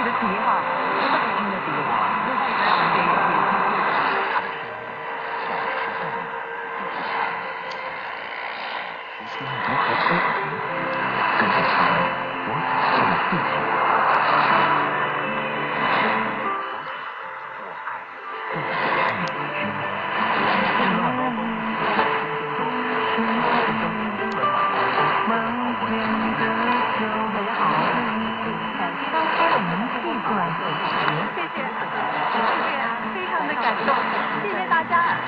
你的碟哈，我带给你的碟哈。如何沟通？更是他们我所不能。谢谢大家。